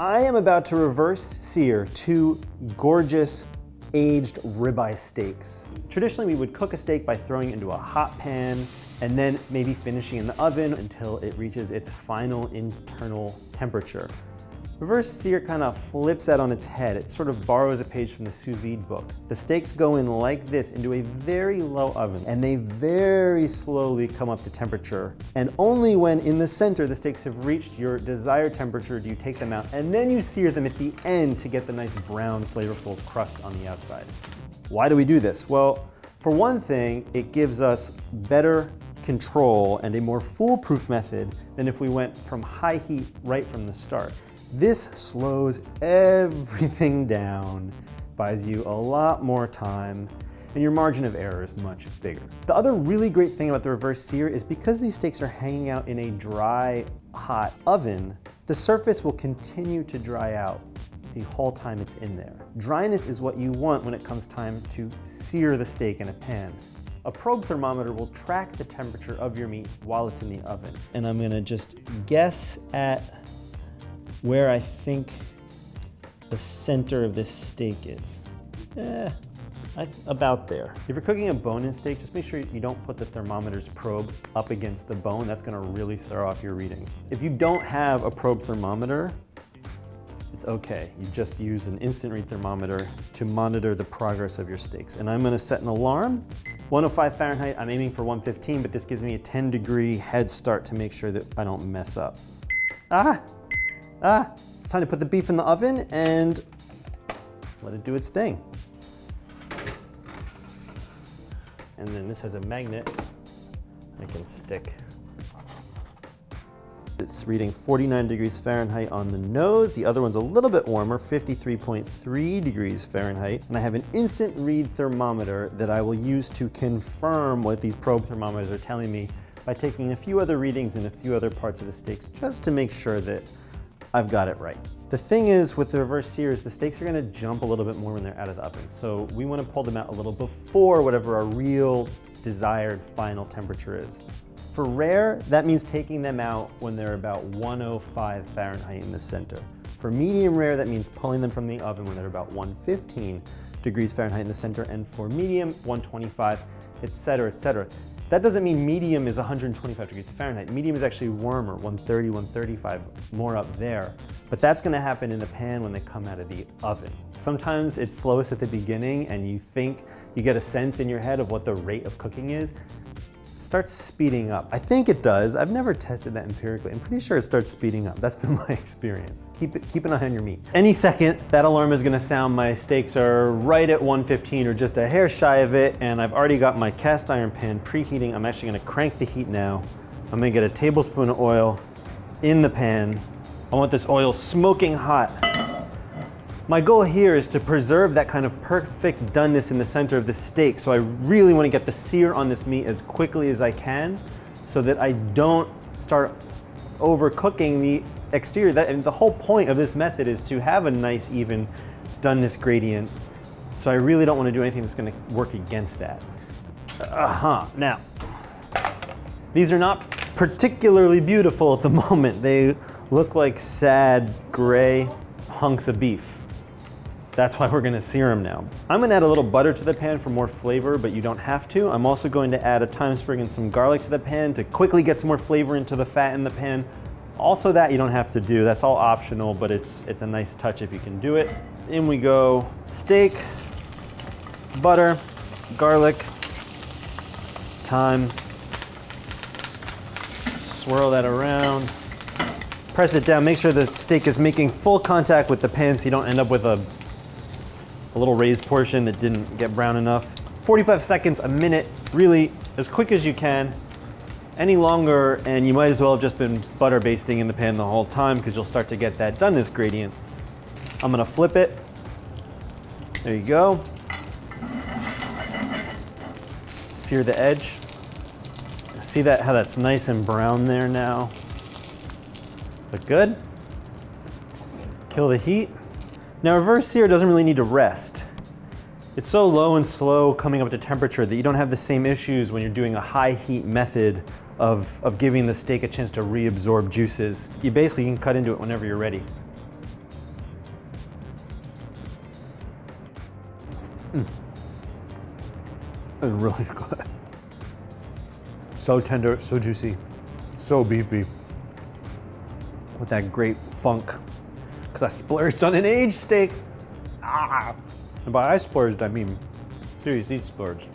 I am about to reverse sear two gorgeous aged ribeye steaks. Traditionally, we would cook a steak by throwing it into a hot pan and then maybe finishing in the oven until it reaches its final internal temperature. Reverse sear kind of flips that on its head. It sort of borrows a page from the sous vide book. The steaks go in like this into a very low oven and they very slowly come up to temperature. And only when in the center the steaks have reached your desired temperature do you take them out and then you sear them at the end to get the nice brown flavorful crust on the outside. Why do we do this? Well, for one thing, it gives us better control and a more foolproof method than if we went from high heat right from the start. This slows everything down, buys you a lot more time, and your margin of error is much bigger. The other really great thing about the reverse sear is because these steaks are hanging out in a dry, hot oven, the surface will continue to dry out the whole time it's in there. Dryness is what you want when it comes time to sear the steak in a pan. A probe thermometer will track the temperature of your meat while it's in the oven. And I'm gonna just guess at where I think the center of this steak is. Eh, I, about there. If you're cooking a bone-in steak, just make sure you don't put the thermometer's probe up against the bone. That's gonna really throw off your readings. If you don't have a probe thermometer, it's okay. You just use an instant read thermometer to monitor the progress of your steaks. And I'm gonna set an alarm. 105 Fahrenheit, I'm aiming for 115, but this gives me a 10 degree head start to make sure that I don't mess up. Ah, Ah, it's time to put the beef in the oven and let it do its thing. And then this has a magnet I can stick. It's reading 49 degrees Fahrenheit on the nose. The other one's a little bit warmer, 53.3 degrees Fahrenheit. And I have an instant read thermometer that I will use to confirm what these probe thermometers are telling me by taking a few other readings in a few other parts of the steaks just to make sure that I've got it right. The thing is with the reverse sears, the steaks are gonna jump a little bit more when they're out of the oven. So we wanna pull them out a little before whatever our real desired final temperature is. For rare, that means taking them out when they're about 105 Fahrenheit in the center. For medium rare, that means pulling them from the oven when they're about 115 degrees Fahrenheit in the center. And for medium, 125, et cetera, et cetera. That doesn't mean medium is 125 degrees Fahrenheit. Medium is actually warmer, 130, 135, more up there. But that's gonna happen in the pan when they come out of the oven. Sometimes it's slowest at the beginning and you think you get a sense in your head of what the rate of cooking is starts speeding up. I think it does. I've never tested that empirically. I'm pretty sure it starts speeding up. That's been my experience. Keep it, keep an eye on your meat. Any second, that alarm is gonna sound. My steaks are right at 115 or just a hair shy of it, and I've already got my cast iron pan preheating. I'm actually gonna crank the heat now. I'm gonna get a tablespoon of oil in the pan. I want this oil smoking hot. My goal here is to preserve that kind of perfect doneness in the center of the steak. So I really want to get the sear on this meat as quickly as I can so that I don't start overcooking the exterior. That, and the whole point of this method is to have a nice even doneness gradient. So I really don't want to do anything that's going to work against that. Uh-huh. Now, these are not particularly beautiful at the moment. They look like sad gray hunks of beef. That's why we're gonna sear them now. I'm gonna add a little butter to the pan for more flavor, but you don't have to. I'm also going to add a thyme sprig and some garlic to the pan to quickly get some more flavor into the fat in the pan. Also that you don't have to do, that's all optional, but it's, it's a nice touch if you can do it. In we go, steak, butter, garlic, thyme, swirl that around, press it down, make sure the steak is making full contact with the pan so you don't end up with a a little raised portion that didn't get brown enough. 45 seconds, a minute, really as quick as you can. Any longer and you might as well have just been butter basting in the pan the whole time because you'll start to get that doneness gradient. I'm gonna flip it. There you go. Sear the edge. See that how that's nice and brown there now? Look good? Kill the heat. Now reverse sear doesn't really need to rest. It's so low and slow coming up to temperature that you don't have the same issues when you're doing a high heat method of, of giving the steak a chance to reabsorb juices. You basically can cut into it whenever you're ready. Mm. It's really good. So tender, so juicy, so beefy. With that great funk because I splurged on an aged steak. Ah! And by I splurged, I mean seriously splurged.